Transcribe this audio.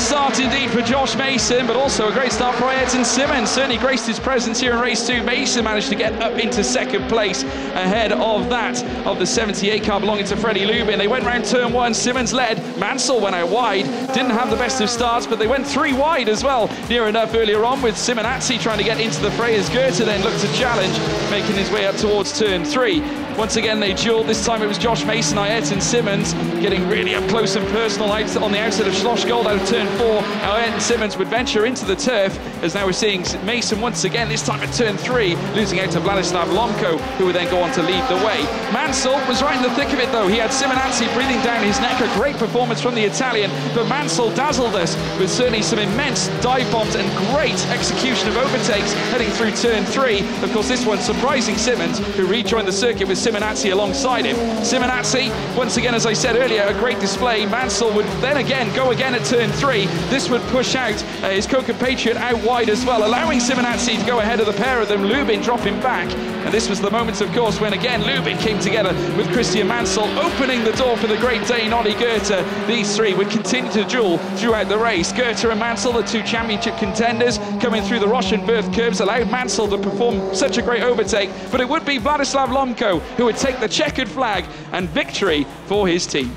start indeed for Josh Mason, but also a great start for Ayrton Simmons. Certainly graced his presence here in race two. Mason managed to get up into second place ahead of that of the 78 car belonging to Freddie Lubin. They went round turn one, Simmons led, Mansell went out wide, didn't have the best of starts, but they went three wide as well, near enough earlier on with Simonazzi trying to get into the fray as Goethe then looked to challenge, making his way up towards turn three. Once again, they duelled. This time it was Josh Mason, Ayrton Simmons, getting really up close and personal on the outside of Schlossgold out of turn four. Ayrton Simmons would venture into the turf, as now we're seeing Mason once again, this time at turn three, losing out to Vladislav Lomko, who would then go on to lead the way. Mansell was right in the thick of it, though. He had Simonazzi breathing down his neck. A great performance from the Italian, but Mansell dazzled us with certainly some immense dive bombs and great execution of overtakes heading through turn three. Of course, this one surprising Simmons, who rejoined the circuit with Simonazzi alongside him. Simonazzi, once again, as I said earlier, a great display. Mansell would then again go again at turn three. This would push out uh, his co-compatriot out wide as well, allowing Simonazzi to go ahead of the pair of them. Lubin dropping back. And this was the moment, of course, when again Lubin came together with Christian Mansell, opening the door for the great Dane Ollie Goethe. These three would continue to duel throughout the race. Goethe and Mansell, the two championship contenders, coming through the Rosschenwörth curves, allowed Mansell to perform such a great overtake. But it would be Vladislav Lomko who would take the checkered flag and victory for his team.